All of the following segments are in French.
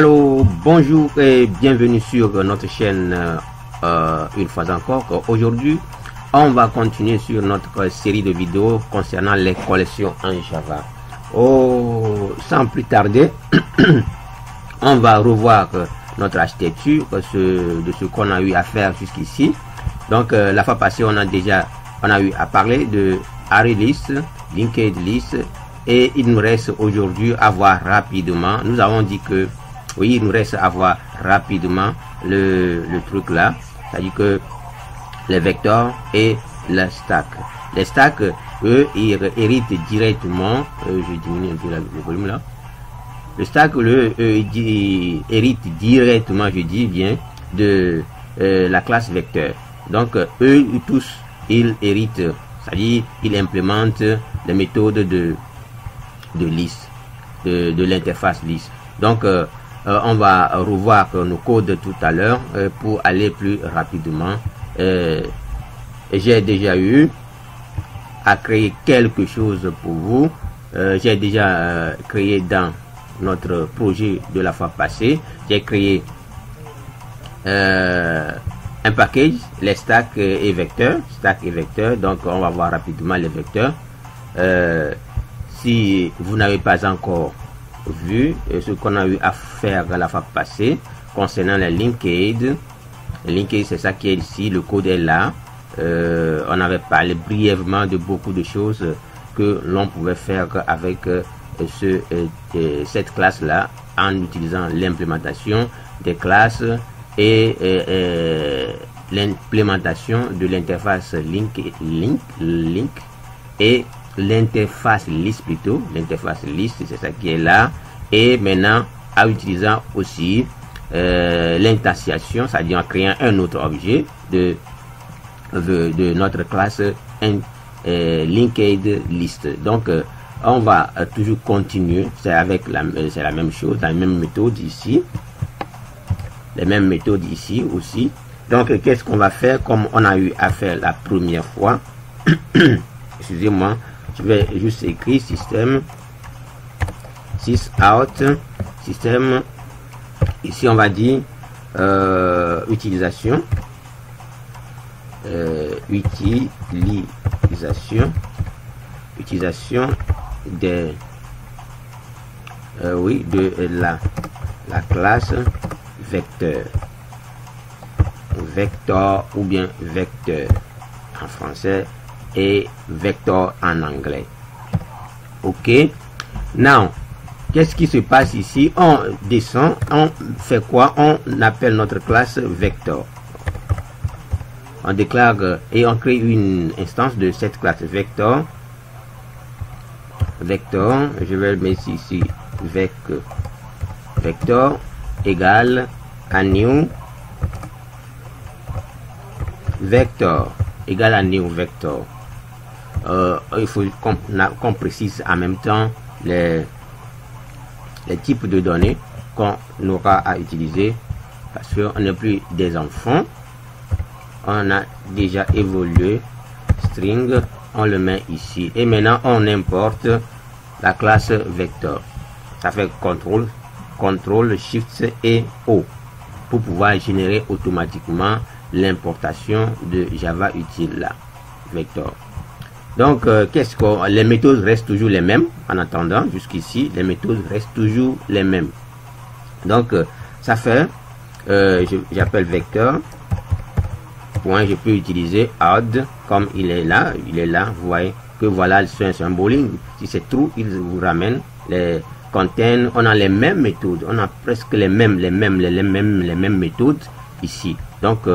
Allô, bonjour et bienvenue sur notre chaîne euh, une fois encore. Aujourd'hui, on va continuer sur notre série de vidéos concernant les collections en Java. Oh, sans plus tarder, on va revoir notre architecture de ce qu'on a eu à faire jusqu'ici. Donc, euh, la fois passée, on a déjà on eu à parler de Array List, List, et il nous reste aujourd'hui à voir rapidement. Nous avons dit que, oui, il nous reste à voir rapidement le, truc là, c'est-à-dire que les vecteurs et le stack. Les stacks, eux, ils héritent directement, euh, je diminue un peu le volume là. Le stack, le, euh, hérite directement, je dis bien, de euh, la classe vecteur. Donc, eux tous, ils héritent, c'est-à-dire, ils implémentent les méthodes de, de liste, de, l'interface liste. Donc, euh, on va revoir nos codes tout à l'heure euh, pour aller plus rapidement. J'ai déjà eu à créer quelque chose pour vous. J'ai déjà créé dans notre projet de la fois passée. J'ai créé un package, les stacks et vecteurs, stack et vecteurs. Donc, on va voir rapidement les vecteurs. Si vous n'avez pas encore vu ce qu'on a eu à faire la fois passée concernant la linked, linked c'est ça qui est ici, le code est là. Euh, on avait parlé brièvement de beaucoup de choses que l'on pouvait faire avec euh, ce, euh, cette classe là en utilisant l'implémentation des classes et l'implémentation de l'interface link, link, link et l'interface liste plutôt, l'interface liste, c'est ça qui est là. Et maintenant, en utilisant aussi euh, c'est-à-dire en créant un autre objet de, de, notre classe euh, linked list. Donc, euh, on va euh, toujours continuer, c'est avec la, la même chose, la même méthode ici, les mêmes méthodes ici aussi. Donc, qu'est-ce qu'on va faire comme on a eu à faire la première fois? Excusez-moi, vais juste écrire système 6 out système ici on va dire euh, utilisation euh, utilisation utilisation des euh, oui de la la classe vecteur. Vecteur ou bien vecteur. En français et vecteur en anglais. Ok? Now, qu'est-ce qui se passe ici? On descend, on fait quoi? On appelle notre classe vecteur. On déclare et on crée une instance de cette classe vecteur. Vecteur, je vais le mettre ici, vec, vecteur égale à new vector égale à new vector. Euh, il faut qu'on précise en même temps les, types de données qu'on aura à utiliser parce qu'on n'est plus des enfants. On a déjà évolué string, on le met ici et maintenant on importe la classe vector. Ça fait contrôle, contrôle, shift et O pour pouvoir générer automatiquement l'importation de Java utile là, vector. Donc, euh, qu'est-ce que les méthodes restent toujours les mêmes en attendant jusqu'ici, les méthodes restent toujours les mêmes. Donc, euh, ça fait, euh, j'appelle vecteur. Point, je peux utiliser add comme il est là, il est là. Vous voyez que voilà un symboling. Si c'est true, il vous ramène les contain. On a les mêmes méthodes, on a presque les mêmes, les mêmes, les, mêmes, les mêmes méthodes ici. Donc,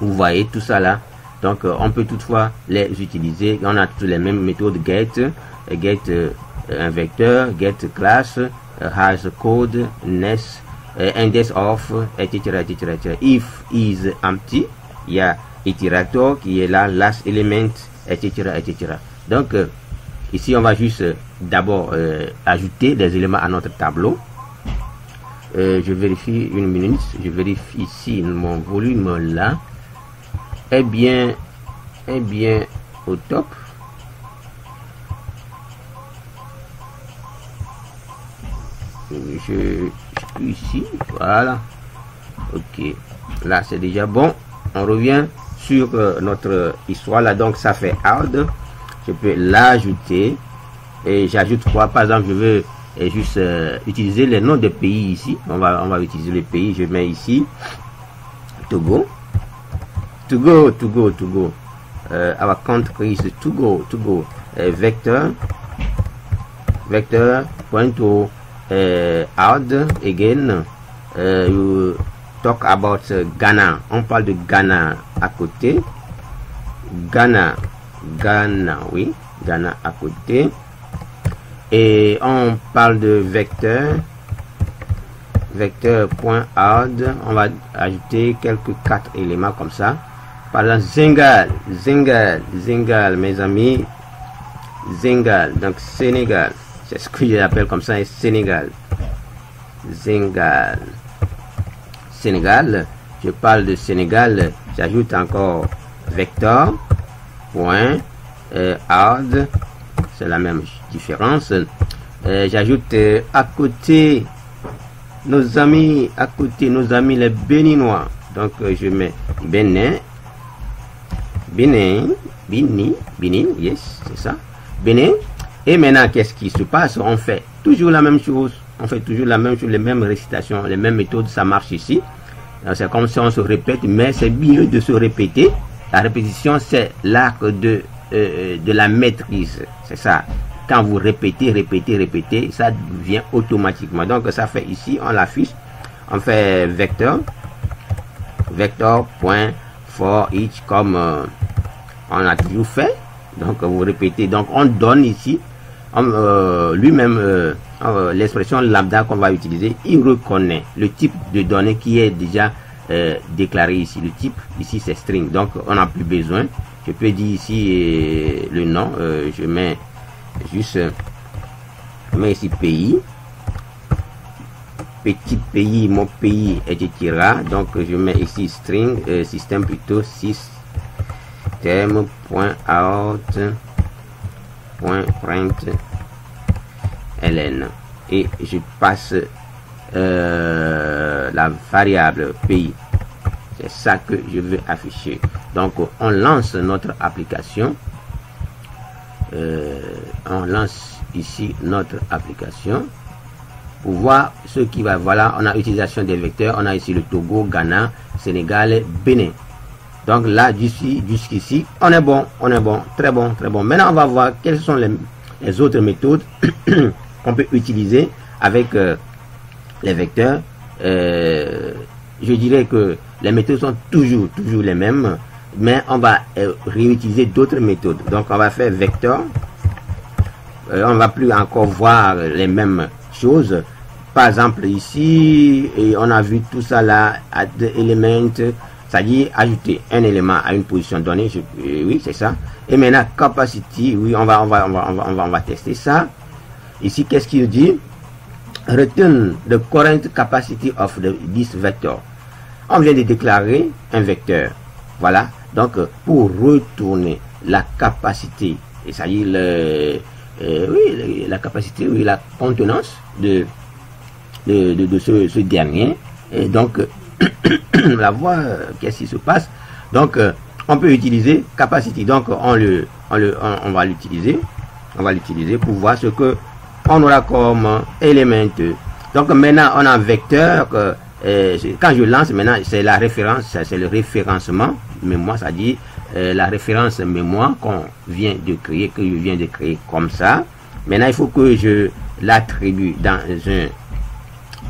vous voyez tout ça là donc, euh, on peut toutefois les utiliser. On a toutes les mêmes méthodes get, euh, get euh, un vecteur, get class, has code, nest, index of, etc., etc., If is empty, il y a iterator qui est là, last element, etc., etc. Donc, ici, on va juste d'abord ajouter des éléments à notre tableau. je vérifie une minute, je vérifie ici mon volume là est bien, est bien au top. Je, ici. Voilà. Ok. Là, c'est déjà bon. On revient sur euh, notre histoire. Là, donc, ça fait hard. Je peux l'ajouter. Et j'ajoute quoi? Par exemple, je veux euh, juste euh, utiliser les noms des pays ici. On va, on va utiliser les pays. Je mets ici Togo. Togo, Togo, Togo. Uh, our country is Togo, Togo. Uh, vector. Vector point to uh, add again. Uh, you talk about uh, Ghana. On parle de Ghana à côté. Ghana, Ghana, oui. Ghana à côté. Et on parle de vecteur. Vecteur.add. On va ajouter quelques quatre éléments comme ça. Par exemple, Zengal, Zengal, Zengal, mes amis. Zengal, donc Sénégal. C'est ce que j'appelle comme ça, Sénégal. Zengal. Sénégal. Je parle de Sénégal. J'ajoute encore vecteur. Point. Euh, add. C'est la même différence. Euh, J'ajoute euh, à côté nos amis, à côté nos amis les Béninois. Donc euh, je mets Bénin, Bénin, Bénin, Bénin, yes, c'est ça, Bénin. Et maintenant, qu'est-ce qui se passe? On fait toujours la même chose. On fait toujours la même chose, les mêmes récitations, les mêmes méthodes, ça marche ici. C'est comme si on se répète, mais c'est mieux de se répéter. La répétition, c'est l'arc de, euh, de la maîtrise. C'est ça. Quand vous répétez, répétez, répétez, ça vient automatiquement. Donc, ça fait ici, on l'affiche. On fait vecteur. Vecteur point for each comme euh, on a toujours fait. Donc vous répétez. Donc on donne ici euh, lui-même euh, euh, l'expression lambda qu'on va utiliser. Il reconnaît le type de données qui est déjà déclaré ici. Le type ici c'est string. Donc on n'a plus besoin. Je peux dire ici le nom. je mets juste je mets ici pays petit pays, mon pays, etc. Donc je mets ici string, système plutôt 6 system.out.println et je passe euh, la variable pays. C'est ça que je veux afficher. Donc, on lance notre application. Euh, on lance ici notre application. Pour voir ce qui va, voilà, on a utilisation des vecteurs. On a ici le Togo, Ghana, Sénégal, Bénin donc là jusqu'ici on est bon on est bon très bon très bon. Maintenant on va voir quelles sont les, autres méthodes qu'on peut utiliser avec euh, les vecteurs. Euh, je dirais que les méthodes sont toujours toujours les mêmes mais on va euh, réutiliser d'autres méthodes. Donc on va faire vecteur. On va plus encore voir les mêmes choses. Par exemple ici on a vu tout ça là add element c'est-à-dire ajouter un élément à une position donnée je, euh, oui c'est ça. Et maintenant capacity oui on va on va on va on va on va, tester ça. Ici qu'est-ce qu'il dit? Return the current capacity of the, this vector on vient de déclarer un vecteur. Voilà. Donc pour retourner la capacité et ça dit le euh, oui la capacité oui la contenance de de, de, de ce, ce, dernier et donc la voir euh, qu'est-ce qui se passe donc euh, on peut utiliser capacity donc on le on le on, va l'utiliser on va l'utiliser pour voir ce que on aura comme élément. Donc maintenant, on a un vecteur. Euh, quand je lance, maintenant, c'est la référence, c'est le référencement mémoire, ça dit euh, la référence mémoire qu'on vient de créer, que je viens de créer comme ça. Maintenant, il faut que je l'attribue dans un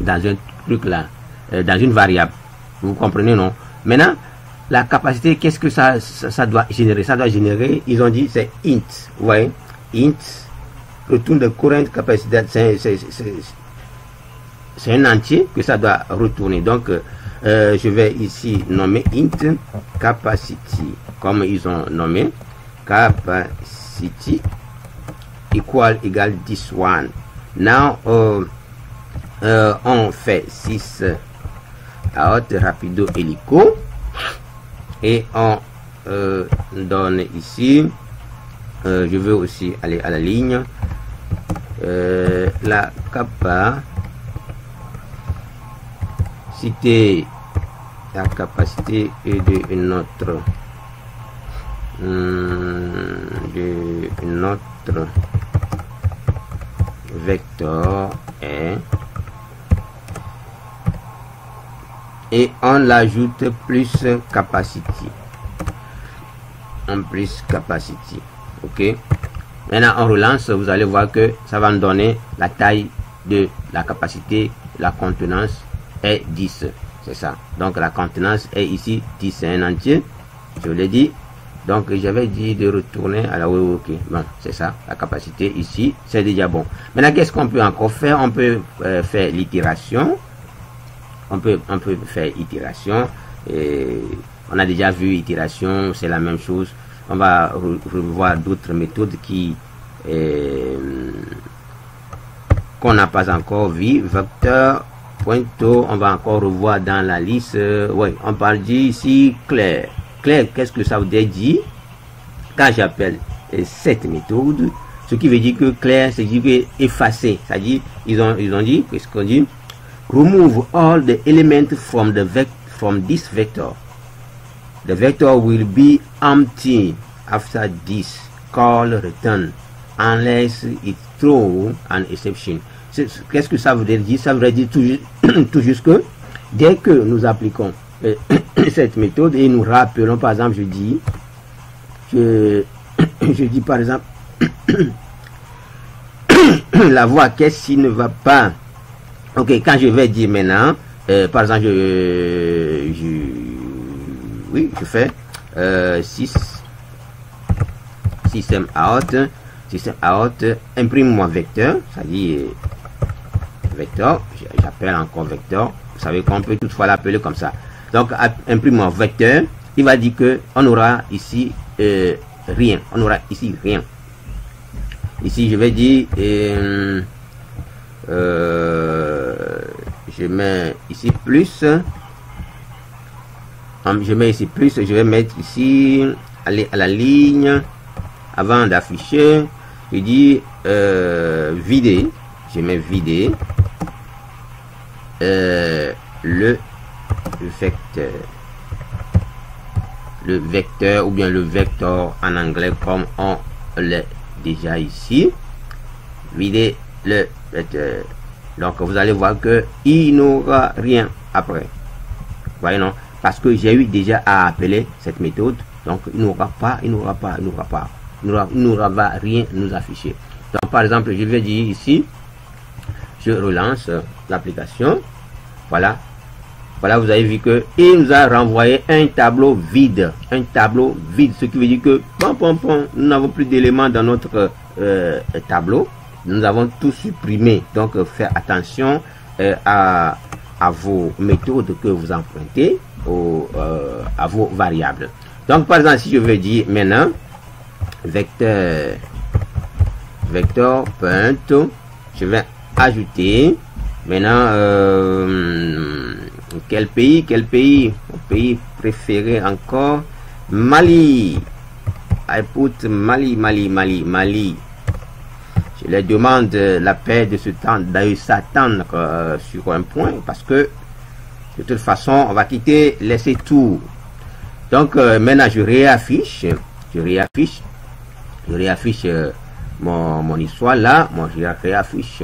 dans un truc là, euh, dans une variable. Vous comprenez, non? Maintenant, la capacité, qu'est-ce que ça, ça, doit générer? Ça doit générer, ils ont dit, c'est int. Vous voyez? Int retourne de current capacité, c'est un entier que ça doit retourner. Donc, euh, je vais ici nommer int capacity, comme ils ont nommé capacity equal égal 10 one. Now, euh, euh, on fait 6 out rapido hélico. Et on euh, donne ici euh, je veux aussi aller à la ligne. Euh, la capa capacité la capacité de notre de notre vecteur est et on l'ajoute plus capacity en plus capacity ok? Maintenant on relance vous allez voir que ça va nous donner la taille de la capacité la contenance est 10 c'est ça. Donc la contenance est ici 10 c'est un entier je l'ai dit. Donc j'avais dit de retourner à la oui ok. Bon c'est ça la capacité ici c'est déjà bon. Maintenant qu'est-ce qu'on peut encore faire? On peut euh, faire l'itération on peut on peut faire itération. Et on a déjà vu itération c'est la même chose. On va revoir d'autres méthodes qui euh, qu'on n'a pas encore vu vecteur pointo on va encore revoir dans la liste. Oui on parle d'ici clair. Clair qu'est-ce que ça veut dire? Quand j'appelle euh, cette méthode ce qui veut dire que clair c'est effacer. C'est à dire ils ont ils ont dit qu'est-ce qu'on dit remove all the elements from the from this vector. The vector will be empty after this call return unless it throw an exception. Qu'est-ce que ça veut dire? Ça veut dire tout, juste que dès que nous appliquons euh, cette méthode et nous rappelons, par exemple, je dis, je, je dis par exemple, la voix qu'est-ce qui ne va pas? Ok, quand je vais dire maintenant, euh, par exemple, je, oui, je fais 6 euh, système out, système out, imprime-moi vecteur, c'est-à-dire vecteur, j'appelle encore vecteur, vous savez qu'on peut toutefois l'appeler comme ça. Donc, imprime un vecteur, il va dire que on aura ici euh, rien, on aura ici rien. Ici, je vais dire, euh, euh, je mets ici plus, je mets ici plus, je vais mettre ici, aller à la ligne, avant d'afficher, je dis vider, je mets vider, euh, le vecteur. Le vecteur ou bien le vecteur en anglais comme on l'est déjà ici. Vider le vecteur. Donc vous allez voir que il n'aura rien après. Voyez non? Parce que j'ai eu déjà à appeler cette méthode. Donc il n'aura pas, il n'aura pas, il n'aura pas. Il n'aura pas rien nous afficher. Donc par exemple, je vais dire ici, je relance l'application. Voilà. Voilà, vous avez vu que il nous a renvoyé un tableau vide. Un tableau vide. Ce qui veut dire que nous n'avons plus d'éléments dans notre euh, tableau. Nous avons tout supprimé. Donc, euh, faire attention euh, à, à, vos méthodes que vous empruntez, au, à vos variables. Donc, par exemple, si je veux dire maintenant, vecteur, vecteur, point, je vais ajouter Maintenant, euh, quel pays Quel pays Mon pays préféré encore? Mali. I put Mali, Mali, Mali, Mali. Je leur demande la paix de ce temps, d'ailleurs s'attendre euh, sur un point parce que de toute façon, on va quitter laisser tout. Donc euh, maintenant, je réaffiche, je réaffiche, je réaffiche mon, mon histoire là, moi je réaffiche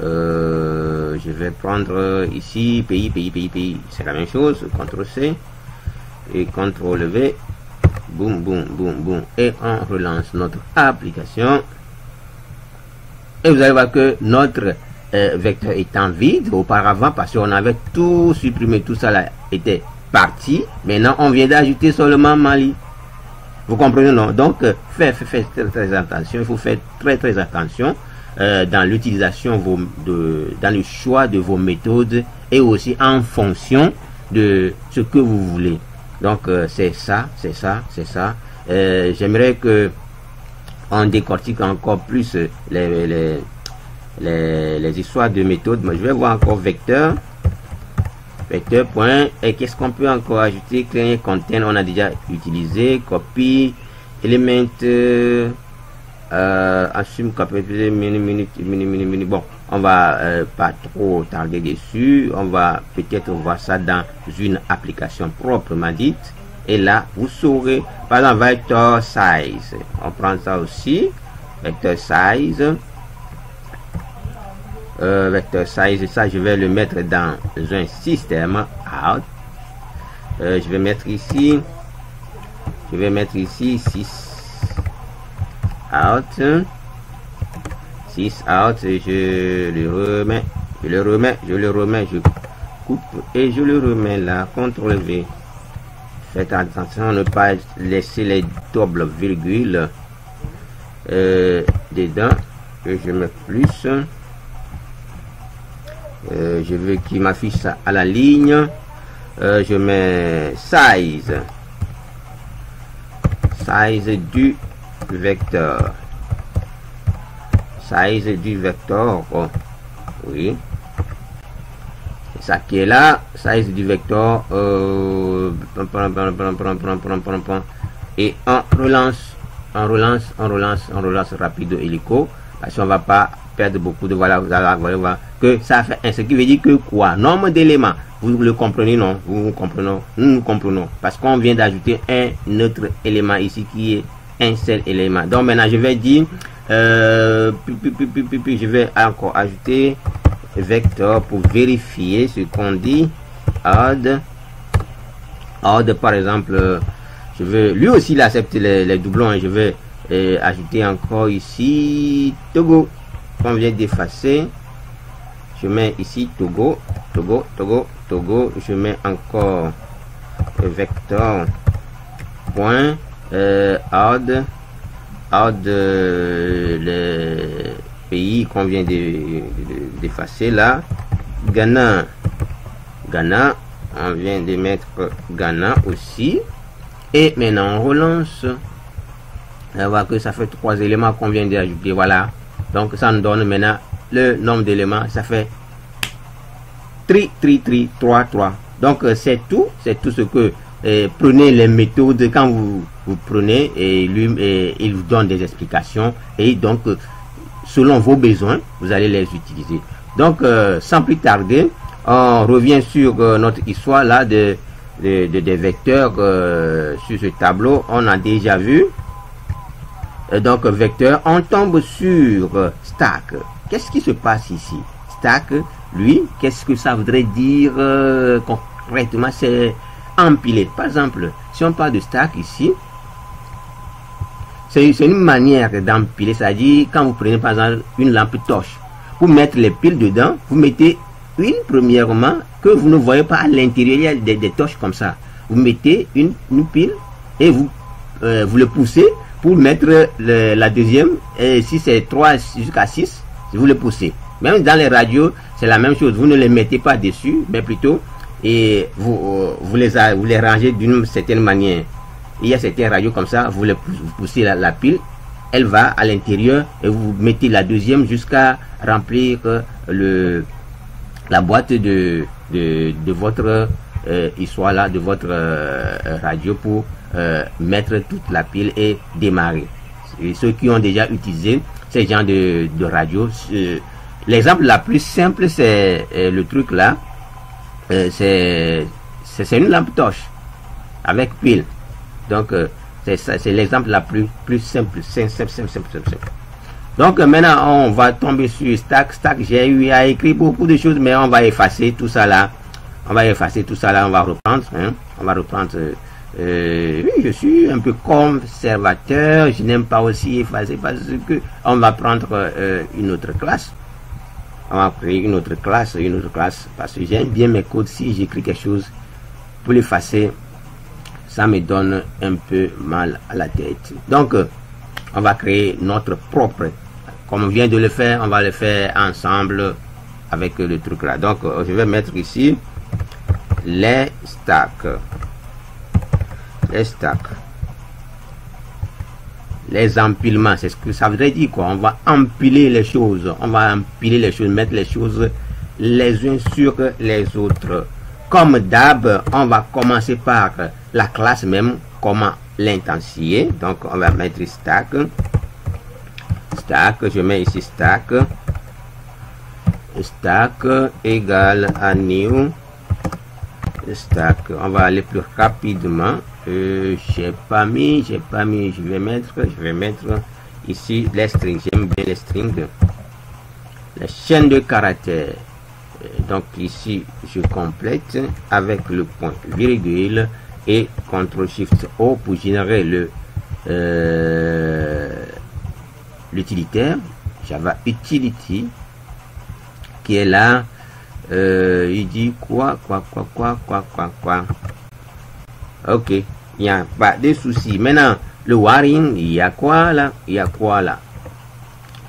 euh, je vais prendre ici pays, pays, pays, pays. C'est la même chose. CTRL C et CTRL V. Boum, boum, boum, boum. Et on relance notre application. Et vous allez voir que notre euh, vecteur étant vide auparavant parce qu'on avait tout supprimé, tout ça là était parti. Maintenant, on vient d'ajouter seulement Mali. Vous comprenez, non? Donc, euh, faites, faites, très, très attention. Il faut faire très, très attention euh, dans l'utilisation de dans le choix de vos méthodes et aussi en fonction de ce que vous voulez. Donc euh, c'est ça, c'est ça, c'est ça. J'aimerais que on décortique encore plus les, les, les, histoires de méthodes. Moi, je vais voir encore vecteur. Vecteur point. Et qu'est-ce qu'on peut encore ajouter? Client content, on a déjà utilisé. Copie. Element euh, assume capacité mini mini mini mini mini bon on va euh, pas trop tarder dessus on va peut-être voir ça dans une application proprement dite et là vous saurez par exemple vector size. On prend ça aussi. Vector size. Euh, vector size ça je vais le mettre dans un système out euh, je vais mettre ici. Je vais mettre ici 6 out 6 out et je le remets. Je le remets je le remets je coupe et je le remets là. CTRL V faites attention à ne pas laisser les doubles virgules euh, dedans. Que je mets plus. Euh, je veux qu'il m'affiche à la ligne. Euh, je mets size. Size du vecteur. Size du vecteur. Oui ça qui est là size du vecteur et on relance on relance on relance on relance rapide hélico parce qu'on va pas perdre beaucoup de voilà allez voir que ça fait un ce qui veut dire que quoi? Nombre d'éléments. Vous le comprenez non? Vous comprenez nous nous comprenons. Parce qu'on vient d'ajouter un autre élément ici qui est un seul élément. Donc maintenant je vais dire euh, je vais encore ajouter vecteur pour vérifier ce qu'on dit. Add add par exemple je veux lui aussi il accepte les, doublons et je vais euh, ajouter encore ici Togo. Qu'on vient d'effacer je mets ici Togo Togo Togo Togo. Je mets encore vecteur point euh, add euh, pays qu'on vient d'effacer là. Ghana. Ghana on vient de mettre Ghana aussi. Et maintenant on relance. On voit que ça fait trois éléments qu'on vient d'ajouter voilà. Donc ça nous donne maintenant le nombre d'éléments. Ça fait tri tri tri 3 3 donc euh, c'est tout. C'est tout ce que euh, prenez les méthodes. Quand vous, vous prenez et lui et il vous donne des explications. Et donc euh, selon vos besoins vous allez les utiliser. Donc sans plus tarder on revient sur notre histoire là de, de, des vecteurs sur ce tableau. On a déjà vu. Donc vecteur, on tombe sur stack. Qu'est-ce qui se passe ici? Stack, lui, qu'est-ce que ça voudrait dire euh, concrètement? C'est empiler. Par exemple, si on parle de stack ici, c'est une manière d'empiler. C'est-à-dire, quand vous prenez par exemple une lampe torche, pour mettre les piles dedans, vous mettez une premièrement que vous ne voyez pas à l'intérieur, il y a des, torches comme ça. Vous mettez une, pile et vous, euh, vous le poussez pour mettre la deuxième, et si c'est 3 jusqu'à 6, vous le poussez. Même dans les radios, c'est la même chose. Vous ne les mettez pas dessus, mais plutôt, et vous, euh, vous, les, vous les rangez d'une certaine manière. Il y a certaines radios comme ça, vous, les, poussez la, pile, elle va à l'intérieur et vous mettez la deuxième jusqu'à remplir euh, le, la boîte de, de, votre euh, histoire là, de votre radio pour euh, mettre toute la pile et démarrer. Et ceux qui ont déjà utilisé ces genres de, de radio, euh, l'exemple la plus simple, c'est euh, le truc là, c'est une lampe torche avec pile. Donc, c'est l'exemple la plus, plus simple, simple, simple, simple, simple, simple. Donc maintenant, on va tomber sur Stack. Stack, j'ai eu à écrire beaucoup de choses, mais on va effacer tout ça là. On va effacer tout ça là, on va reprendre. Hein. On va reprendre euh, oui, je suis un peu conservateur, je n'aime pas aussi effacer parce que on va prendre euh, une autre classe. On va créer une autre classe, une autre classe, parce que j'aime bien mes codes. Si j'écris quelque chose pour l'effacer, ça me donne un peu mal à la tête. Donc, euh, on va créer notre propre. Comme on vient de le faire, on va le faire ensemble avec le truc là. Donc, je vais mettre ici les stacks les stacks. Les empilements, c'est ce que ça veut dire quoi. On va empiler les choses. On va empiler les choses, mettre les choses les unes sur les autres. Comme d'hab, on va commencer par la classe même, comment l'intensifier. Donc, on va mettre stack. stack, je mets ici stack, stack égale à new stack. On va aller plus rapidement. Euh, j'ai pas mis, j'ai pas mis, je vais mettre, je vais mettre ici les strings. J'aime bien les strings. La chaîne de caractères. Euh, donc ici, je complète avec le point virgule et CTRL SHIFT O pour générer le euh, l'utilitaire Java Utility qui est là. Euh, il dit quoi, quoi, quoi, quoi, quoi, quoi, quoi. Ok, il n'y a pas de souci. Maintenant, le wiring, il y a quoi là? Il y a quoi là?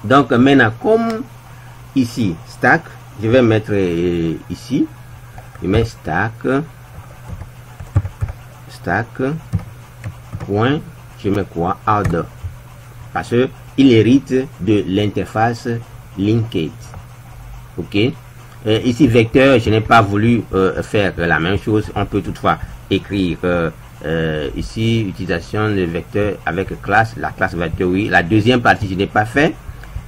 Donc maintenant, comme ici, stack, je vais mettre euh, ici, je mets stack, point, je mets quoi? Add. Parce que il hérite de l'interface linked. Ok? Euh, Ici, vecteur, je n'ai pas voulu euh, faire la même chose. On peut toutefois écrire euh, ici, utilisation de vecteur avec classe, la classe vecteur, oui. La deuxième partie, je n'ai pas fait.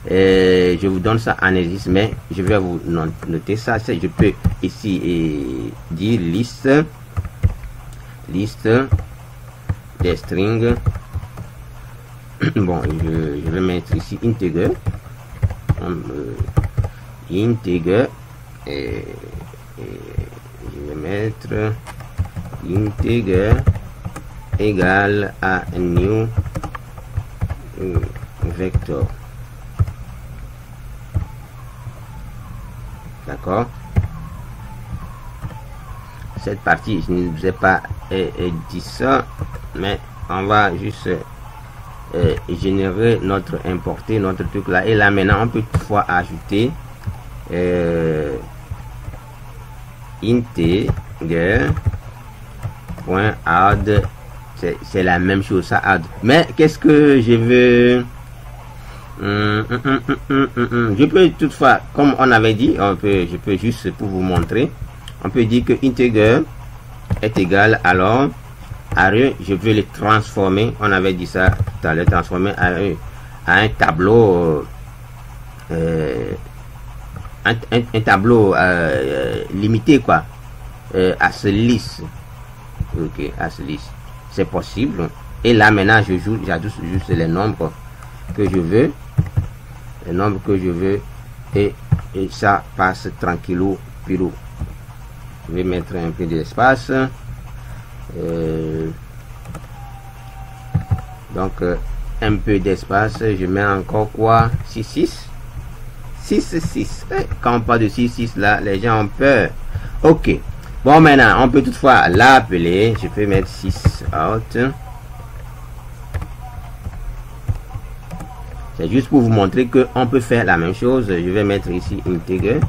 je vous donne ça en existe, mais je vais vous noter ça. Je peux ici dire liste, liste des strings bon, je, vais mettre ici integer. integer. Et, je vais mettre integer égal à new vector. D'accord? Cette partie, je ne vous ai pas dit ça, mais on va juste euh, générer notre importer notre truc là. Et là maintenant on peut toutefois ajouter euh, integer point add. C'est la même chose ça add. Mais qu'est-ce que je veux hum, hum, hum, je peux toutefois comme on avait dit on peut je peux juste pour vous montrer. On peut dire que integer est égal alors je veux les transformer. On avait dit ça tout à l'heure, transformer à un, à un tableau, euh, un, tableau euh, limité, quoi, euh, à ce liste. Ok, à ce liste. C'est possible. Et là, maintenant, je joue, j'ajoute juste les nombres que je veux. Les nombres que je veux. Et, et ça passe tranquillou, pilou. Je vais mettre un peu d'espace. Euh, donc, euh, un peu d'espace. Je mets encore quoi? 6, 6 6, 6. Quand on parle de 6, 6, là, les gens ont peur. Ok. Bon, maintenant, on peut toutefois l'appeler. Je peux mettre 6 out. C'est juste pour vous montrer que on peut faire la même chose. Je vais mettre ici integer.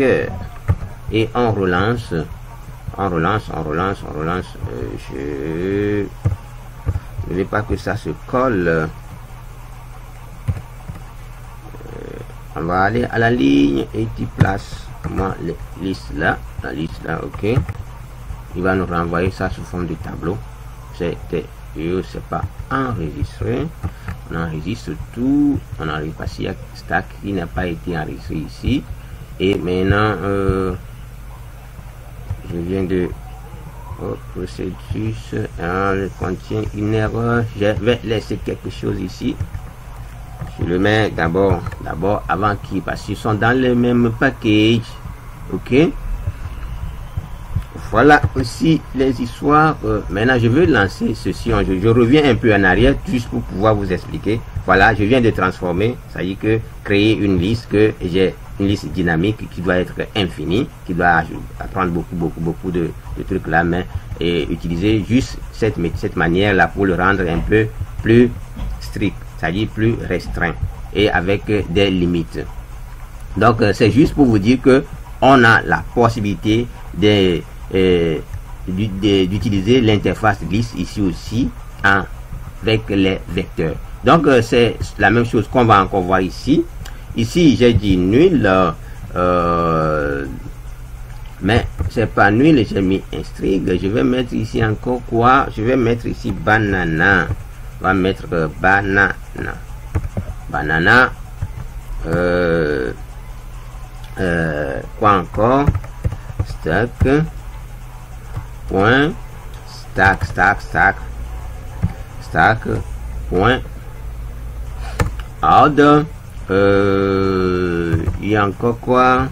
Et on relance on relance on relance on relance euh, je ne veux pas que ça se colle. Euh, on va aller à la ligne et tu places moi liste là la liste là ok. Il va nous renvoyer ça sous forme de tableau. C'était sais pas enregistré. On enregistre tout. On arrive pas si stack qui n'a pas été enregistré ici et maintenant euh, je viens de oh, processus elle contient une erreur. Je vais laisser quelque chose ici. Je le mets d'abord d'abord avant qu'ils parce qu'ils sont dans le même package ok? Voilà aussi les histoires. Euh, maintenant je veux lancer ceci. Je, je, reviens un peu en arrière juste pour pouvoir vous expliquer voilà je viens de transformer ça dit que créer une liste que j'ai une liste dynamique qui doit être infinie, qui doit prendre beaucoup, beaucoup, beaucoup de, trucs là, mais et utiliser juste cette, manière-là pour le rendre un peu plus strict, c'est-à-dire plus restreint et avec des limites. Donc, euh, c'est juste pour vous dire que on a la possibilité euh, d'utiliser l'interface liste ici aussi avec les vecteurs. Donc, euh, c'est la même chose qu'on va encore voir ici. Ici, j'ai dit nul. Euh, mais c'est pas nul, j'ai mis string. Je vais mettre ici encore quoi? Je vais mettre ici banana. on va mettre banana. Banana. Euh, euh, quoi encore? Stack. Point. Stack, stack, stack. Stack. Point. Euh, il y a encore quoi?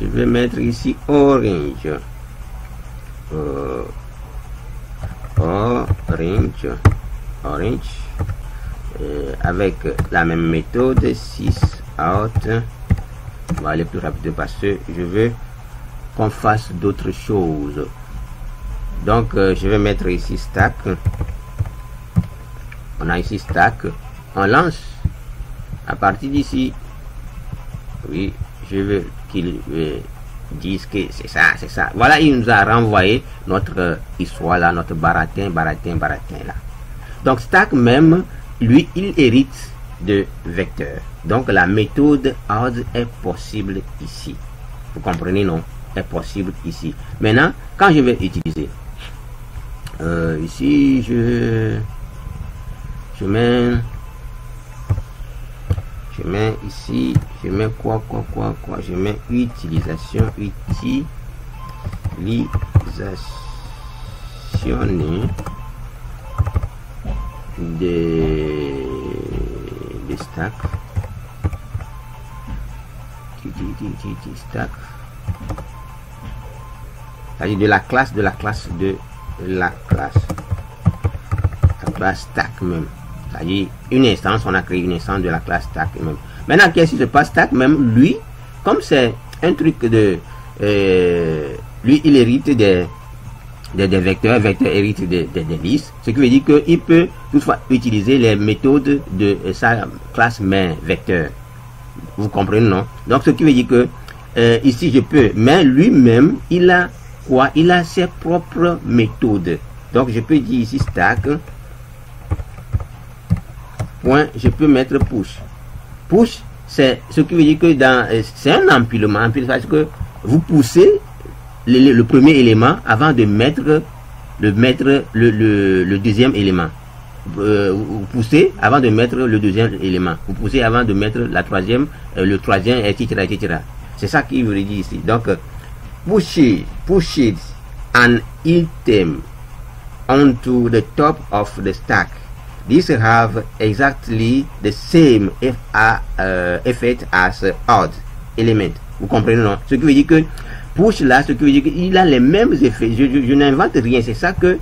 Je vais mettre ici orange. Euh, orange. Orange. Euh, avec la même méthode 6 out. On va aller plus rapide parce que je veux qu'on fasse d'autres choses. Donc, je vais mettre ici stack. On a ici stack. On lance à partir d'ici, oui, je veux qu'il euh, dise que c'est ça, c'est ça. Voilà, il nous a renvoyé notre euh, histoire là, notre baratin, baratin, baratin là. Donc stack même, lui, il hérite de vecteur. Donc la méthode add est possible ici. Vous comprenez, non? Est possible ici. Maintenant, quand je vais utiliser, euh, ici, je, je mets je mets ici, je mets quoi, quoi, quoi, quoi, je mets utilisation, utilisation des, des stacks. Stack. C'est-à-dire de la classe, de la classe, de la classe. La classe stack même c'est-à-dire une instance, on a créé une instance de la classe stack même. Maintenant, qu'est-ce qui se passe? Stack même Lui, comme c'est un truc de... Euh, lui, il hérite des, des, vecteurs, vecteurs hérite des, des, listes, ce qui veut dire qu'il peut toutefois utiliser les méthodes de sa classe main vecteur. Vous comprenez, non? Donc, ce qui veut dire que euh, ici, je peux, mais lui-même, il a quoi? Il a ses propres méthodes. Donc, je peux dire ici stack point, je peux mettre push. Push, c'est ce qui veut dire que dans euh, c'est un empilement, empilement parce que vous poussez le, premier élément avant de mettre le mettre le, deuxième élément. Euh, vous poussez avant de mettre le deuxième élément. Vous poussez avant de mettre la troisième, euh, le troisième, etc., etc. C'est ça qu'il veut dire ici. Donc, push it, push it an item onto the top of the stack These have exactly the same uh, effect as odd element. Vous comprenez, non? Ce qui veut dire que push là, ce qui veut dire qu'il a les mêmes effets. Je, n'invente rien, c'est ça que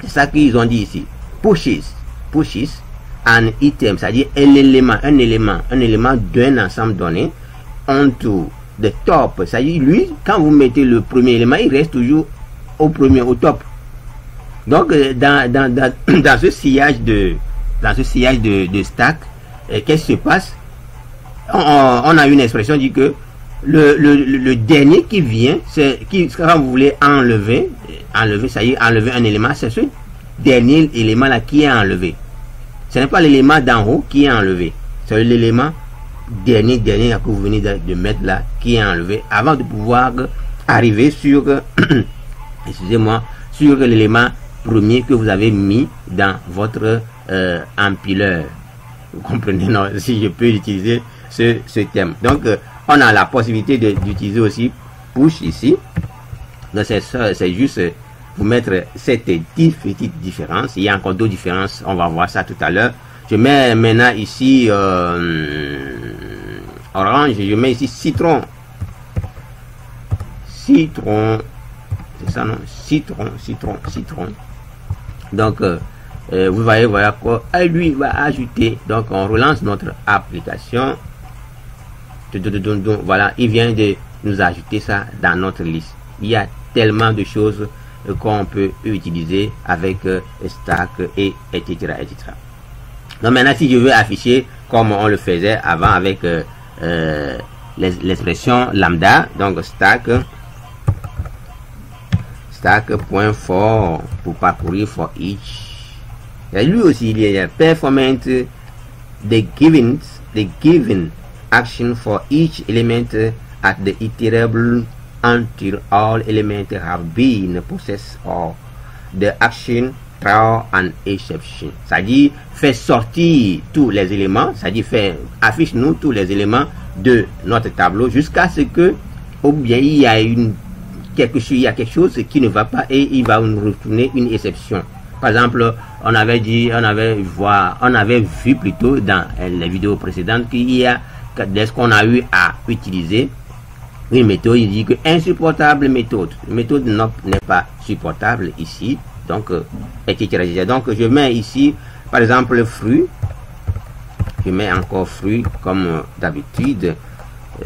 c'est ça qu'ils ont dit ici. Pushes, pushes an item, c'est-à-dire un élément, un élément, un élément d'un ensemble donné onto the top. C'est-à-dire lui, quand vous mettez le premier élément, il reste toujours au premier, au top. Donc, euh, dans, dans, dans, dans, ce sillage de, dans ce sillage de, stack, euh, qu'est-ce qui se passe? On, a une expression dit que le, dernier qui vient, c'est qui quand vous voulez enlever, enlever, ça y est, enlever un élément, c'est ce dernier élément là qui est enlevé. Ce n'est pas l'élément d'en haut qui est enlevé, c'est l'élément dernier, dernier que vous venez de, de, mettre là qui est enlevé avant de pouvoir arriver sur, excusez-moi, sur l'élément premier que vous avez mis dans votre euh, empileur. Vous comprenez, non, si je peux utiliser ce, ce thème. Donc, euh, on a la possibilité d'utiliser aussi push ici. Donc, c'est juste vous mettre cette petite différence. Il y a encore d'autres différences. On va voir ça tout à l'heure. Je mets maintenant ici euh, orange. Je mets ici citron. Citron. C'est ça, non? Citron, citron, citron. Donc, euh, euh, vous voyez, voilà quoi, lui va ajouter. Donc, on relance notre application. Voilà, il vient de nous ajouter ça dans notre liste. Il y a tellement de choses euh, qu'on peut utiliser avec Stack et etc. etc. Donc maintenant, si je veux afficher comme on le faisait avant avec l'expression lambda, donc Stack point fort pour parcourir for each. Et lui aussi, il y a performance the given, the given action for each element at the iterable until all elements have been processed or the action throw an exception. C'est-à-dire, fait sortir tous les éléments, c'est-à-dire, fait, affiche-nous tous les éléments de notre tableau jusqu'à ce que, ou bien, il y a une, quelque chose, il y a quelque chose qui ne va pas et il va nous retourner une exception. Par exemple, on avait dit, on avait voir, on avait vu plutôt dans les vidéos précédentes qu'il y a, dès qu'on a eu à utiliser une méthode, il dit que insupportable méthode. Méthode n'est pas supportable ici. Donc, euh, etc. Donc, je mets ici, par exemple, le fruit. Je mets encore fruit comme d'habitude.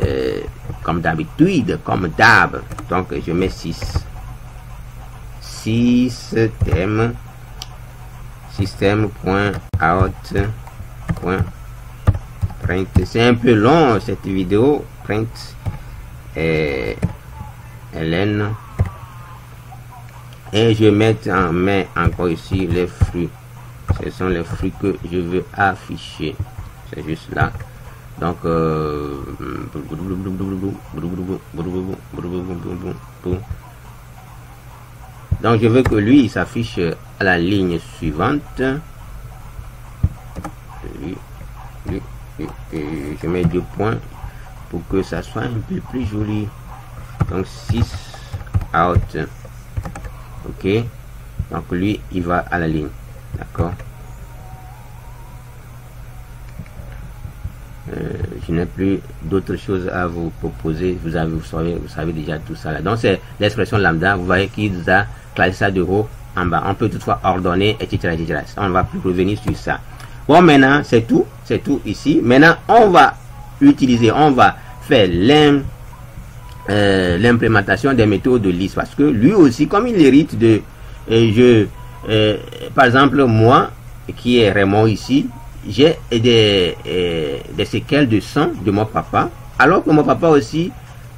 Euh, comme d'habitude, comme d'hab. Donc, je mets 6. 6 thème système.out.print. C'est un peu long cette vidéo. Print et Hélène. Et je mets en main encore ici les fruits. Ce sont les fruits que je veux afficher. C'est juste là. Donc, euh, donc je veux que lui s'affiche à la ligne suivante. je mets deux points pour que ça soit un peu plus joli. Donc 6 out. Ok. Donc lui, il va à la ligne. D'accord. Je n'ai plus d'autres choses à vous proposer. Vous avez, vous savez, vous savez déjà tout ça là. Donc c'est l'expression lambda. Vous voyez qu'il a classé ça de haut en bas. On peut toutefois ordonner, etc., etc. On va plus revenir sur ça. Bon, maintenant, c'est tout. C'est tout ici. Maintenant, on va utiliser, on va faire euh, l'implémentation des méthodes de liste. Parce que lui aussi, comme il hérite de... Euh, je, euh, par exemple, moi, qui est Raymond ici, j'ai des, des séquelles de sang de mon papa. Alors que mon papa aussi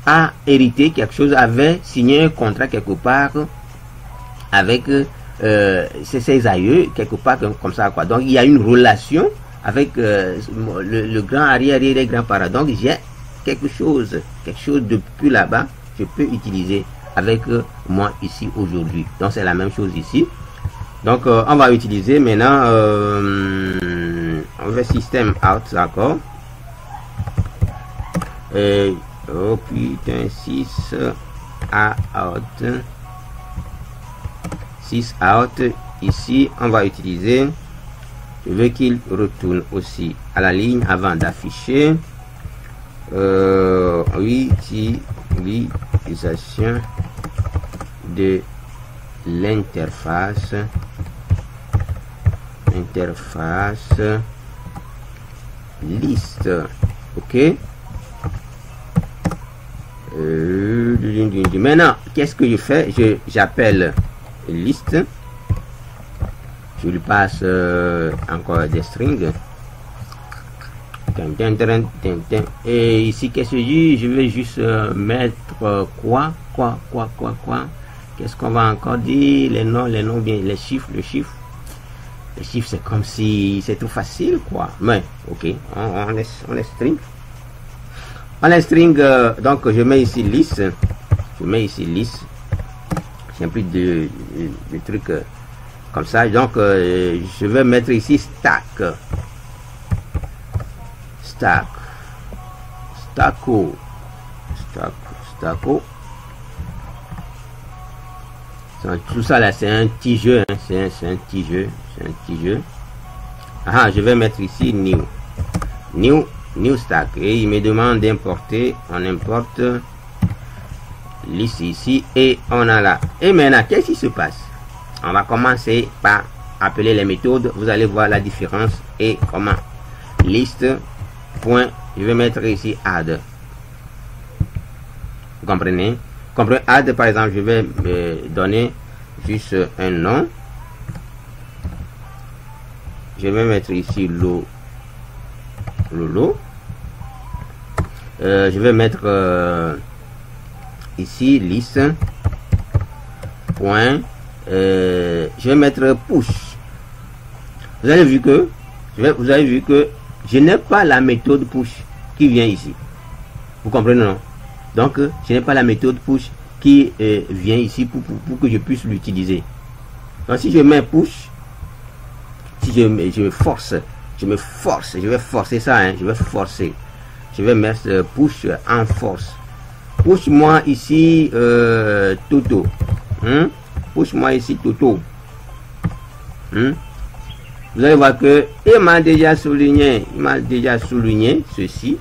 a hérité quelque chose, avait signé un contrat quelque part avec ses, aïeux, quelque part comme ça. Quoi. Donc il y a une relation avec le, grand arrière et les grands-parents. Donc j'ai quelque chose, quelque chose de plus là-bas, je peux utiliser avec euh, moi ici aujourd'hui. Donc c'est la même chose ici. Donc euh, on va utiliser maintenant euh, on va système out, d'accord. Oh putain 6 out 6 out ici on va utiliser je veux qu'il retourne aussi à la ligne avant d'afficher. Euh, utilisation de l'interface. Interface liste. Ok. Euh, maintenant qu'est-ce que je fais? J'appelle liste. Je lui passe euh, encore des strings. Et ici, qu'est-ce que je Je vais juste euh, mettre quoi, quoi, quoi, quoi, quoi. Qu'est-ce qu'on va encore dire? Les noms, les noms, bien, les chiffres, le chiffre. Les chiffres, c'est comme si c'est tout facile, quoi. Mais, ok, on, laisse, on laisse string. On laisse string, donc je mets ici liste. Je mets ici liste. J'ai plus de, de, trucs comme ça. Donc, je vais mettre ici stack stack stacko stack stacko tout ça là c'est un petit jeu hein. c'est un, petit jeu c'est un petit jeu. Ah je vais mettre ici new. New new stack. Et il me demande d'importer on importe liste ici et on a là. Et maintenant qu'est-ce qui se passe? On va commencer par appeler les méthodes. Vous allez voir la différence et comment. Liste point, je vais mettre ici add. Vous comprenez? Comprenez add par exemple, je vais me donner juste un nom. Je vais mettre ici lo lolo. Euh, je vais mettre euh, ici liste point euh, je vais mettre push vous avez vu que vous avez vu que je n'ai pas la méthode push qui vient ici. Vous comprenez, non? Donc, je n'ai pas la méthode push qui euh, vient ici pour, que je puisse l'utiliser. Donc si je mets push, si je, je me force, je me force, je vais forcer ça, hein, je vais forcer. Je vais mettre push en force. Push moi ici euh, Toto. Hein? Push moi ici Toto. Hein? Vous allez voir que il m'a déjà souligné, il m'a déjà souligné ceci,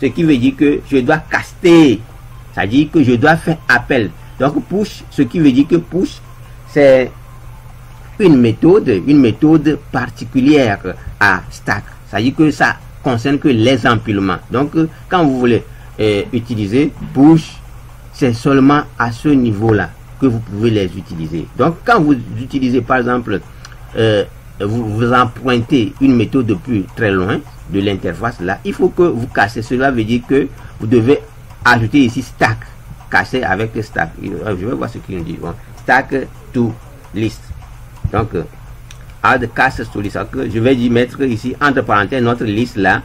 ce qui veut dire que je dois caster, c'est-à-dire que je dois faire appel. Donc push, ce qui veut dire que push, c'est une méthode, une méthode particulière à stack. C'est-à-dire que ça concerne que les empilements. Donc, quand vous voulez euh, utiliser push, c'est seulement à ce niveau-là que vous pouvez les utiliser. Donc, quand vous utilisez, par exemple, euh, vous, vous empruntez une méthode depuis très loin de l'interface là, il faut que vous cassez. Cela veut dire que vous devez ajouter ici stack, casser avec stack. Euh, je vais voir ce qu'il dit. Stack to list. Donc, add casse to list. Je vais y mettre ici entre parenthèses notre liste là.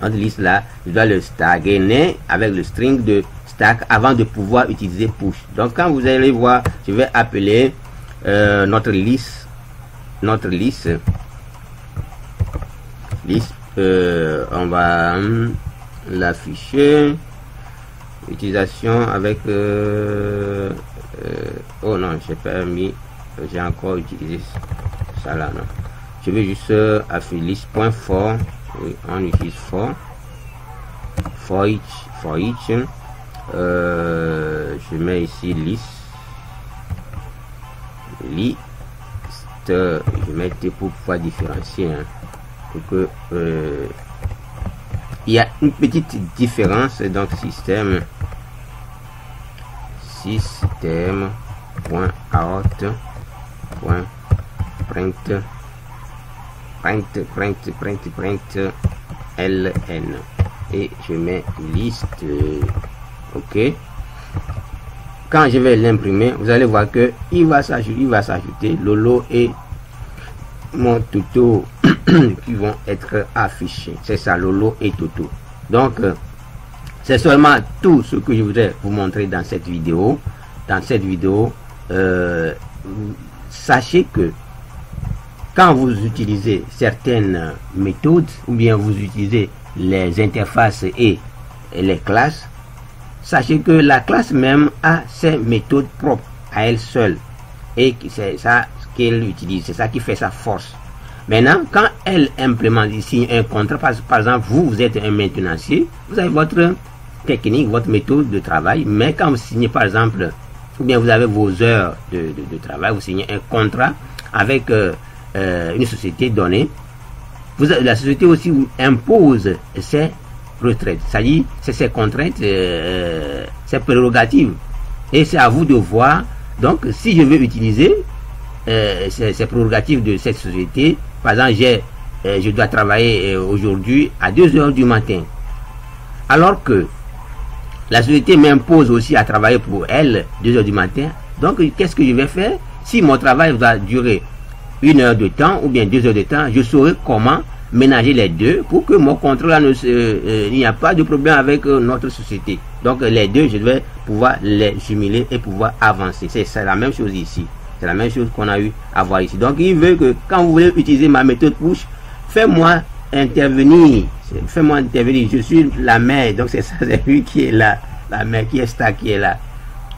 Notre liste là, je dois le stagner avec le string de stack avant de pouvoir utiliser push. Donc, quand vous allez voir, je vais appeler euh, notre liste, notre liste, liste, euh, on va hum, l'afficher utilisation avec euh, oh non j'ai pas mis j'ai encore utilisé ça là non. Je vais juste euh, point for oui, on utilise for for each for each euh, je mets ici list list je mets pour pouvoir différencier hein, pour que euh, il y a une petite différence donc système système point out point print print print print print ln. Et je mets liste ok? Quand je vais l'imprimer vous allez voir que il va s'ajouter il va s'ajouter. Lolo et mon tuto qui vont être affichés. C'est ça lolo et toto. Donc c'est seulement tout ce que je voudrais vous montrer dans cette vidéo. Dans cette vidéo euh, sachez que quand vous utilisez certaines méthodes ou bien vous utilisez les interfaces et les classes, sachez que la classe même a ses méthodes propres à elle seule. Et c'est ça qu'elle utilise, c'est ça qui fait sa force. Maintenant, quand elle implémente ici un contrat, par, exemple, vous, vous êtes un maintenancier, vous avez votre technique, votre méthode de travail, mais quand vous signez par exemple ou bien vous avez vos heures de, travail, vous signez un contrat avec euh, euh, une société donnée, vous, la société aussi vous impose ses retraites, c'est-à-dire ses contraintes, euh, ses prérogatives. Et c'est à vous de voir, donc si je veux utiliser ces, ces, prérogatives de cette société, par exemple, j'ai, je dois travailler aujourd'hui à 2 heures du matin. Alors que la société m'impose aussi à travailler pour elle 2 heures du matin. Donc, qu'est-ce que je vais faire? Si mon travail va durer une heure de temps ou bien deux heures de temps, je saurai comment ménager les deux pour que mon contrat ne euh, il n'y a pas de problème avec euh, notre société. Donc les deux, je vais pouvoir les jumeler et pouvoir avancer. C'est la même chose ici. C'est la même chose qu'on a eu à voir ici. Donc il veut que quand vous voulez utiliser ma méthode push, fais-moi intervenir. Fais-moi intervenir. Je suis la mère. Donc c'est ça, c'est lui qui est là. La mère qui est ça, qui est là.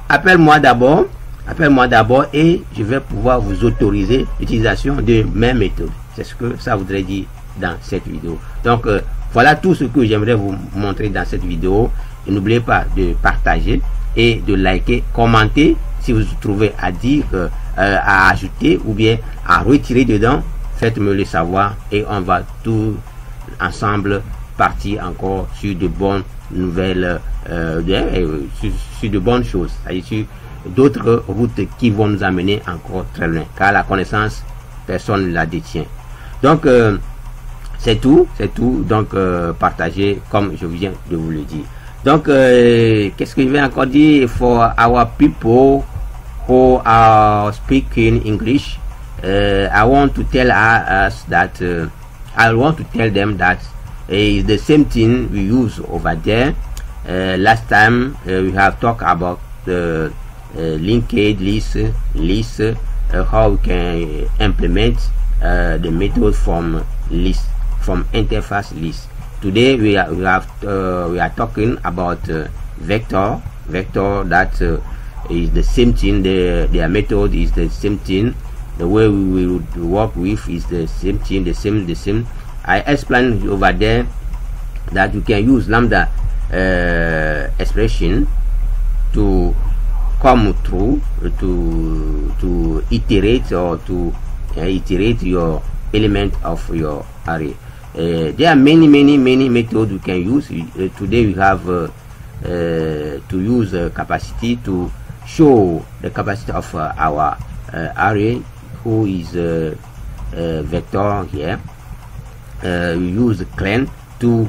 Appelle-moi d'abord. Appelle-moi d'abord et je vais pouvoir vous autoriser l'utilisation de mes méthodes. C'est ce que ça voudrait dire dans cette vidéo. Donc euh, voilà tout ce que j'aimerais vous montrer dans cette vidéo. N'oubliez pas de partager et de liker, commenter si vous trouvez à dire, euh, à ajouter ou bien à retirer dedans faites-me le savoir et on va tout ensemble partir encore sur de bonnes nouvelles, euh, euh, sur, de bonnes choses, c'est-à-dire sur d'autres routes qui vont nous amener encore très loin, car la connaissance, personne ne la détient. Donc, c'est tout, c'est tout, donc partagez comme je viens de vous le dire. Donc, qu'est-ce que je vais encore dire? For our people who are speaking English? uh, I want to tell us that uh, I want to tell them that it's the same thing we use over there. Uh, last time uh, we have talked about the uh, linked list, list, uh, how we can implement uh, the method from list from interface list today we are we have uh, we are talking about uh, vector vector that uh, is the same thing the their method is the same thing. The way we will work with is the same thing the same the same. I explained over there that you can use lambda uh, expression to come through to to iterate or to uh, iterate your element of your array. Uh, there are many many many methods you can use. Uh, today we have uh, uh, to use capacity to show the capacity of uh, our uh, array who is uh, vector here. We use clean to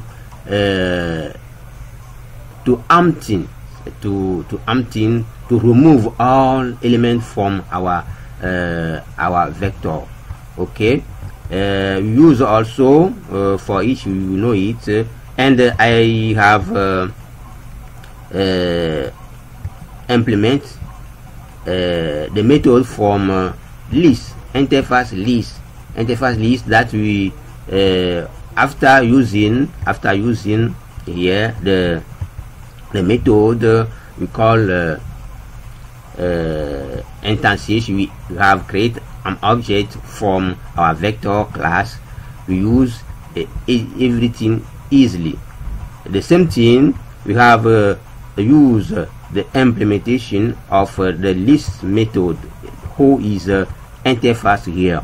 to empty to to empty to remove all elements from our uh, our vector. Okay? Uh, use also uh, for each you know it and I have implement the method from list interface list interface list that we after using after using here the the method we call uh, uh, instantiation we have create an object from our vector class. We use uh, everything easily. The same thing we have uh, use uh, the implementation of uh, the list method. Who is uh, interface here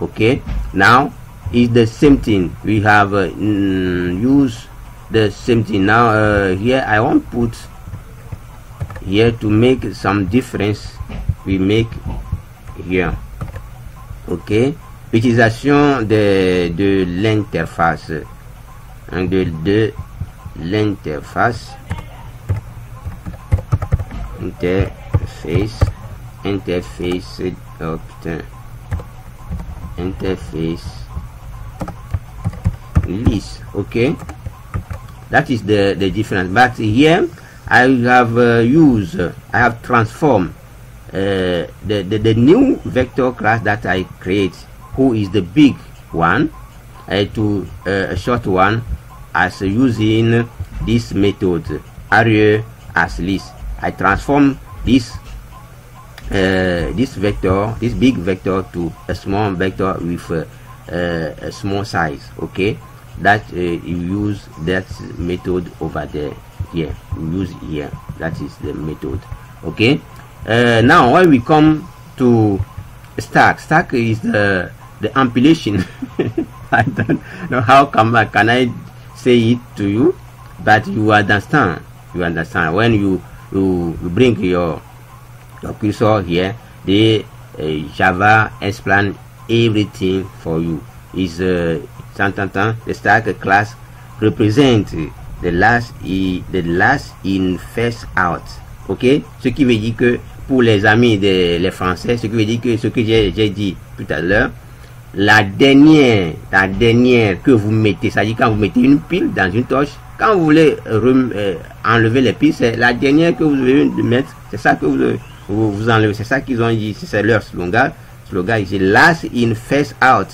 okay? Now is the same thing. We have uh, mm, use the same thing. Now uh, here I want put here to make some difference we make here ok utilisation de, de l'interface hein, de, de l'interface interface interface oh putain interface list okay that is the the difference but here I have uh, used, I have transformed uh, the, the, the, new vector class that I create, who is the big one, uh, to uh, a short one as using this method, array as list. I transform this uh, this vector, this big vector to a small vector with uh, a small size, okay? That you use that method over there here. We use here. That is the method okay? Uh, now when we come to stack stack is the the ampulation. I don't know how come I, can i say it to you? But you understand. You understand. When you you, you bring your your cursor here the uh, java explain everything for you. Is uh, the stack class represent the last the last in first out. Ok? Ce qui veut dire que pour les amis des les français ce qui veut dire que ce que j'ai dit tout à l'heure la dernière la dernière que vous mettez ça dit quand vous mettez une pile dans une torche quand vous voulez euh, enlever les piles c'est la dernière que vous devez mettre c'est ça que vous, vous, enlevez. C'est ça qu'ils ont dit c'est leur slogan. Slogan ici last in first out.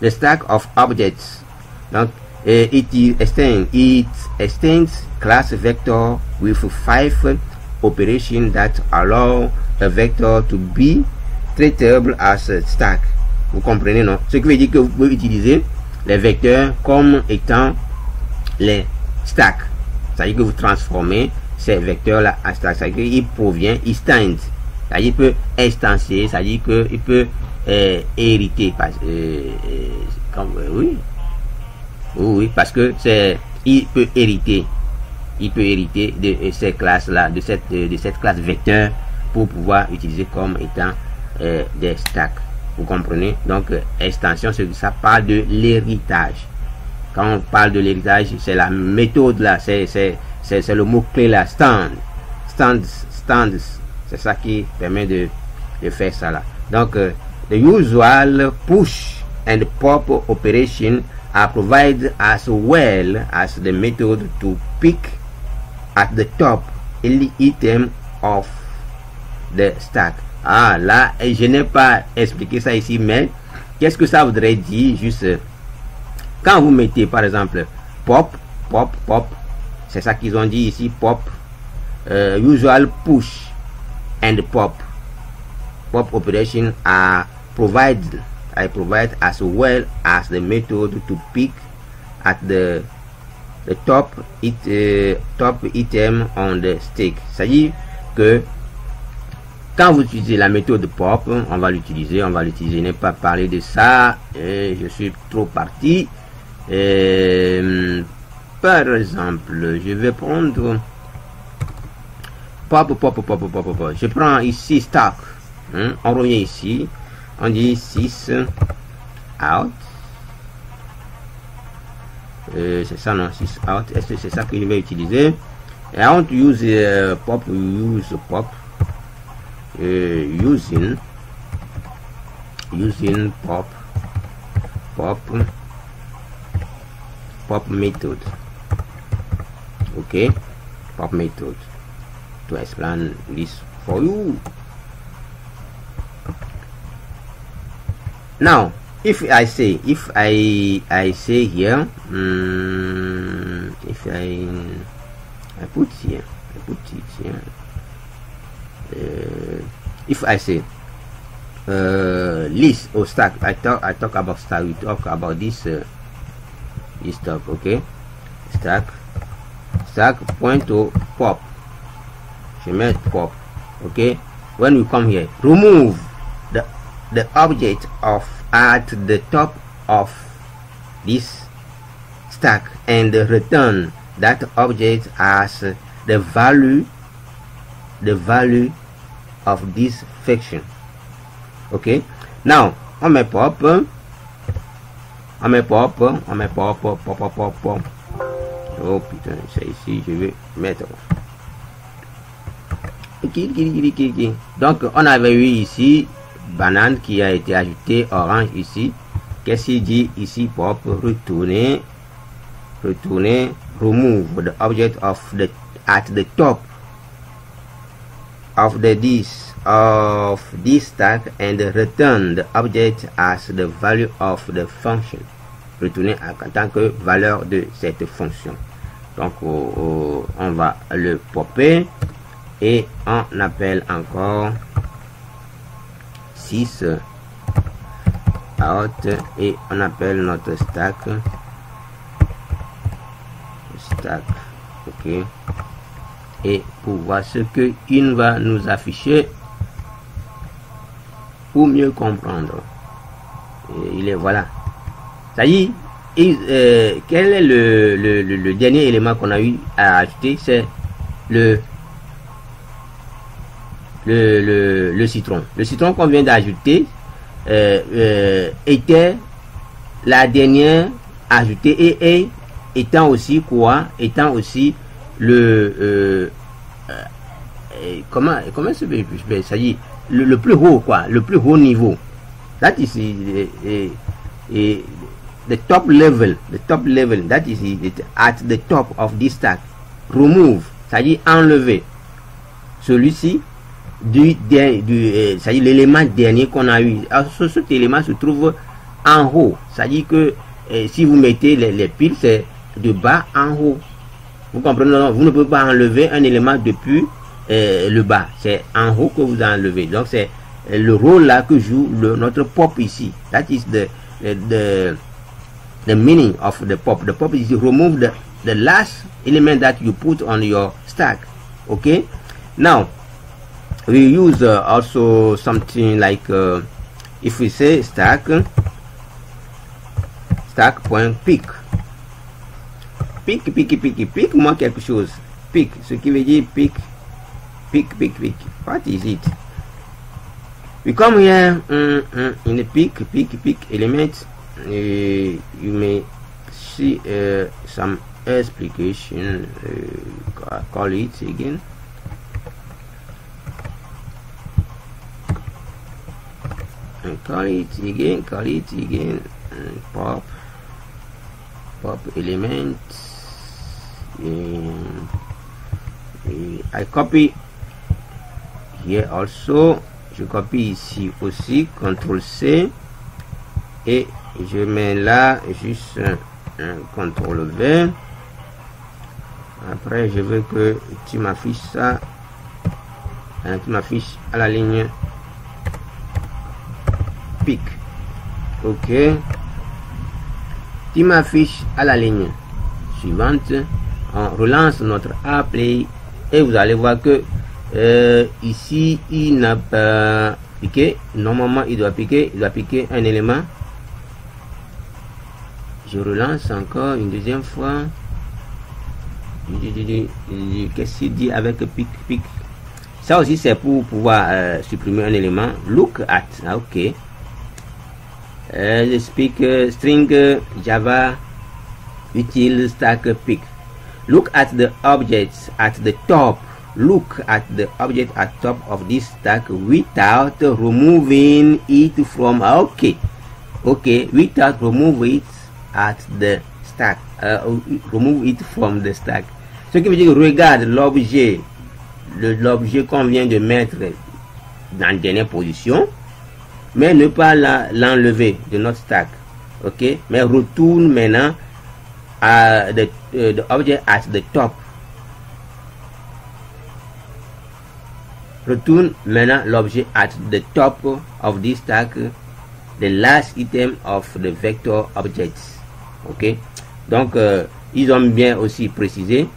The stack of objects. Donc uh, it extends it extends class vector with five operations that allow a vector to be traitable as a stack. Vous comprenez, non? Ce qui veut dire que vous pouvez utiliser les vecteurs comme étant les stacks. C'est-à-dire que vous transformez ces vecteurs-là en stack. C'est-à-dire qu'il provient, il stand. C'est-à-dire qu'il peut instancier, c'est-à-dire qu'il peut euh, hériter. Euh, euh, comme, oui, oui, parce que c'est, il peut hériter, il peut hériter de ces classes-là, de cette, de cette classe vecteur pour pouvoir utiliser comme étant euh, des stacks. Vous comprenez? Donc, euh, extension, ça parle de l'héritage. Quand on parle de l'héritage, c'est la méthode là, c'est, le mot-clé là, stand. Stands, stands. C'est ça qui permet de, de faire ça là. Donc, euh, the usual push and pop operation are provided as well as the method to pick at the top item of the stack Ah, là, je n'ai pas expliqué ça ici, mais qu'est-ce que ça voudrait dire juste quand vous mettez par exemple pop, pop, pop, c'est ça qu'ils ont dit ici, pop, uh, usual push and pop. Pop operation are provided, I provide as well as the method to pick at the the top it uh, top item on the stick. C'est-à-dire que quand vous utilisez la méthode pop, on va l'utiliser, on va l'utiliser. N'ai pas parlé de ça, et je suis trop parti. Et, par exemple, je vais prendre pop, pop, pop, pop, pop. Je prends ici stock. Hein? On revient ici. On dit 6 out. c'est ça, non, 6 out. Est-ce que c'est ça que je vais utiliser? Want to use uh, pop, use pop. Using using pop pop pop method okay pop method to explain this for you. Now if i say if i i say here um, if i i put here i put it here uh, if I say uh, list or stack, I talk I talk about stack. We talk about this uh, stuff. Okay, stack stack point to pop. She made pop. Okay, when we come here, remove the the object of at the top of this stack and return that object as the value the value of this fiction okay now on met pop on met pop on met pop pop pop pop pop. Oh putain c'est ici je vais mettre. Donc on avait eu ici banane qui a été ajouté orange ici. Qu'est-ce qu'il dit ici pop? Retourner retourner remove the object of the at the top of the disk of this stack and return the object as the value of the function retourner en tant que valeur de cette fonction. Donc on va le popper et on appelle encore 6 out et on appelle notre stack. Stack ok et pour voir ce que il va nous afficher pour mieux comprendre. il est voilà. Ça y est, euh, quel est le, le, dernier élément qu'on a eu à ajouter C'est le, le, le, citron. Le citron qu'on vient d'ajouter euh, euh, était la dernière ajoutée et, et étant aussi quoi? Étant aussi le euh, euh, comment comment se ça dit le, le, plus haut quoi le plus haut niveau. That is et the top level the top level. That is at the top of this stack. Remove dit enlever celui-ci du, du, du euh, l'élément dernier qu'on a eu. Alors, ce, cet élément se trouve en haut. Dit que si vous mettez les, les piles c'est de bas en haut vous comprenez Vous ne pouvez pas enlever un élément depuis euh, le bas. C'est en haut que vous enlevez. Donc c'est euh, le rôle là que joue le, notre pop ici. That is the, the, meaning of the pop. The pop is to remove the, the last element that you put on your stack. Okay? Now, we use uh, also something like uh, if we say stack stack point pick pique, pique, pique, pique-moi quelque chose. Pique, ce qui veut dire pique, pique, pique, pique. What is it? We come here in the pick, pick, pick element. Uh, you may see uh, some explication. Uh, call it again. And call it again, call it again. And pop, pop element. I copy here also. Je copie ici aussi CTRL C. Et je mets là juste un, CTRL V. Après je veux que tu m'affiches ça hein, tu m'affiches à la ligne pic. Ok. Tu m'affiches à la ligne suivante on relance notre appli et vous allez voir que euh, ici il n'a pas piqué. Normalement il doit piquer. Il doit piquer un élément. Je relance encore une deuxième fois. Qu'est-ce qu'il dit avec pic pic ça aussi c'est pour pouvoir euh, supprimer un élément. Look at. Ah, ok. Uh, speak string java util stack pic look at the objects at the top. Look at the object at top of this stack without removing it from okay. Okay without remove it at the stack uh, remove it from the stack. Ce qui veut dire regarde l'objet. L'objet qu'on vient de mettre dans la dernière position mais ne pas l'enlever de notre stack. Ok mais retourne maintenant à the, uh, the object at the top Retourne maintenant l'objet at the top of this stack, the last item of the vector objects. Ok? Donc, euh, ils ont bien aussi précisé.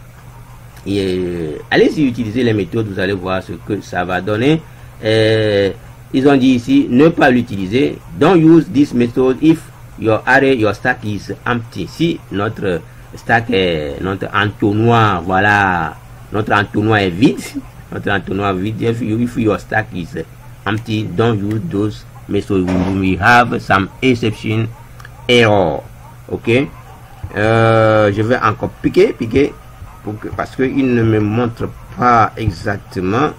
Et allez-y utiliser les méthodes, vous allez voir ce que ça va donner. Euh, ils ont dit ici, ne pas l'utiliser. Don't use this method if your array, your stack is empty. Si notre stack est, notre entonnoir, voilà, notre entonnoir est vide, notre entonnoir vide. If, you, if your stack is empty, don't use those methods. We have some exception error. Ok? Euh, je vais encore piquer, piquer, pour que, parce qu'il ne me montre pas exactement.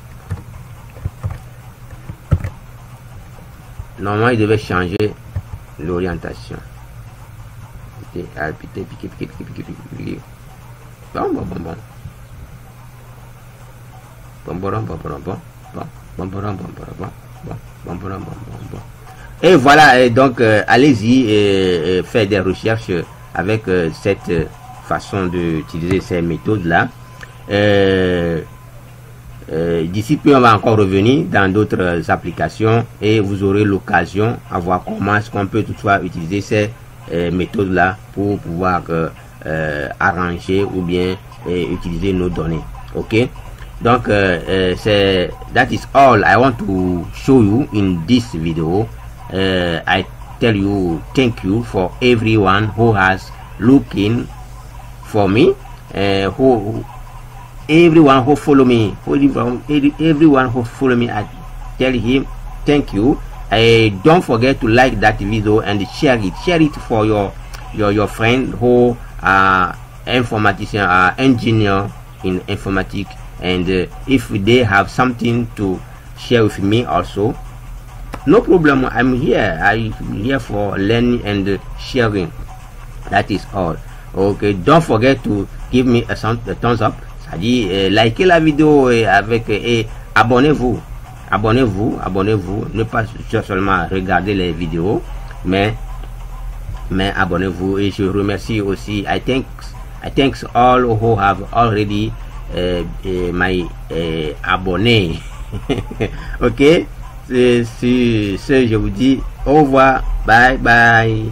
Normalement, il devait changer l'orientation. Piquer, piquer, piquer, piquer, piquer, piquer, piquer. Bon, bon, bon, bon. Et voilà, et donc euh, allez-y et, et faire des recherches avec euh, cette façon d'utiliser ces méthodes-là. Euh, D'ici peu, on va encore revenir dans d'autres applications et vous aurez l'occasion à voir comment est-ce qu'on peut toutefois utiliser ces méthodes-là pour pouvoir arranger ou bien utiliser nos données. Ok? Donc say that is all. I want to show you in this video. Uh, i tell you thank you for everyone who has looking for me. Who everyone who follow me everyone who follow me i tell him thank you. Uh, don't forget to like that video and share it. Share it for your your your friend who are informatician uh, engineer in informatics and uh, if they have something to share with me also no problem. I'm here. I'm here for learning and uh, sharing. That is all. Ok don't forget to give me a, a thumbs up dit euh, likez la vidéo et avec et abonnez-vous abonnez-vous abonnez-vous ne pas seulement regarder les vidéos mais mais abonnez-vous et je remercie aussi i thanks i thanks all who have already euh, euh, my euh, abonné. ok? C'est ce je vous dis au revoir. Bye bye.